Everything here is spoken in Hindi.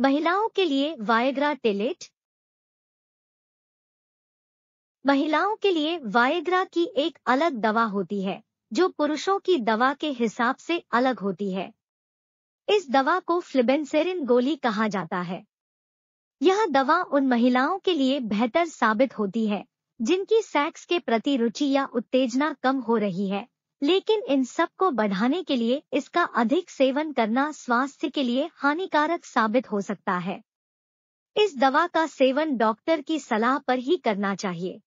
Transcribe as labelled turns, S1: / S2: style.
S1: महिलाओं के लिए वायग्रा टेलेट महिलाओं के लिए वायग्रा की एक अलग दवा होती है, जो पुरुषों की दवा के हिसाब से अलग होती है। इस दवा को फ्लिबेंसेरिन गोली कहा जाता है। यह दवा उन महिलाओं के लिए बेहतर साबित होती है, जिनकी सेक्स के प्रति रुचि या उत्तेजना कम हो रही है। लेकिन इन सबको बढ़ाने के लिए इसका अधिक सेवन करना स्वास्थ्य के लिए हानिकारक साबित हो सकता है। इस दवा का सेवन डॉक्टर की सलाह पर ही करना चाहिए।